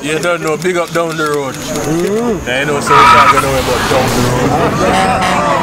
You don't know, big up down the road. Mm. Yeah, you know, so we can't go nowhere but down the road.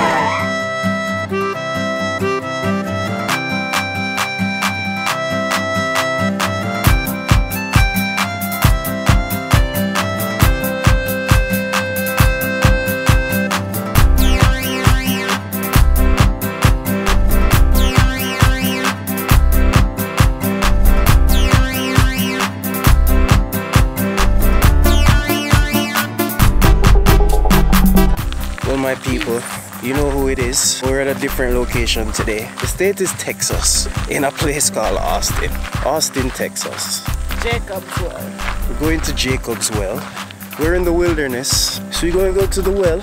You know who it is. We're at a different location today. The state is Texas, in a place called Austin. Austin, Texas. Jacob's Well. We're going to Jacob's Well. We're in the wilderness, so we're gonna go to the well.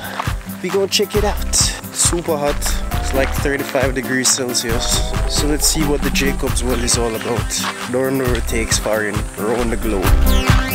We're gonna check it out. Super hot. It's like 35 degrees Celsius. So let's see what the Jacob's Well is all about. The takes foreign around the globe.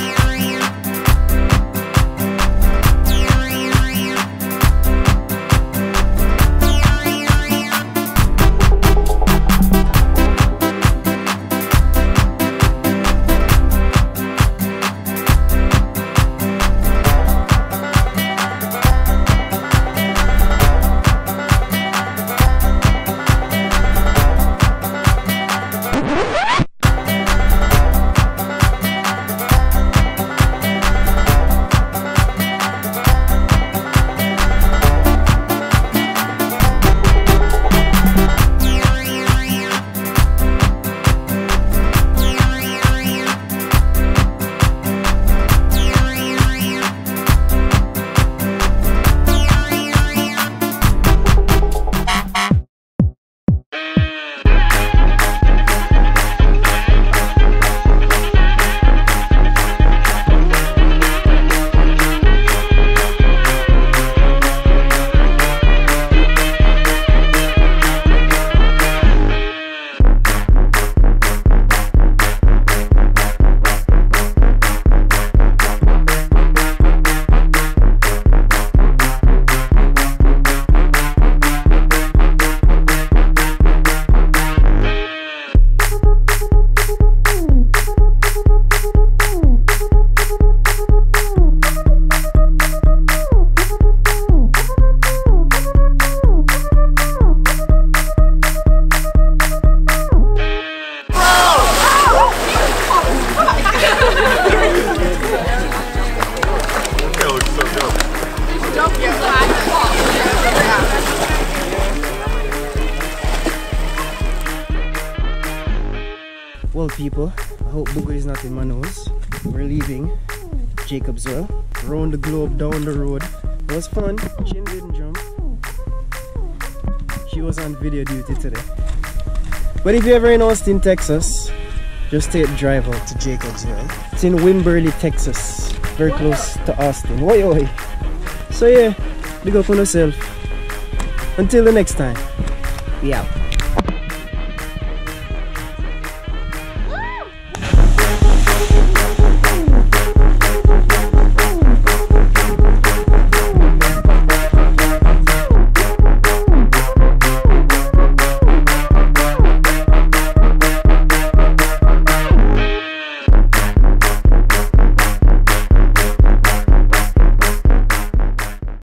Well people, I hope booger is not in my nose. We're leaving Jacob's Well. Around the globe, down the road. It was fun. Chin didn't jump. She was on video duty today. But if you're ever in Austin, Texas, just take a drive out to Jacob's Well. It's in Wimberley, Texas. Very close to Austin. Oi oi. So yeah, big up on yourself. Until the next time, we out.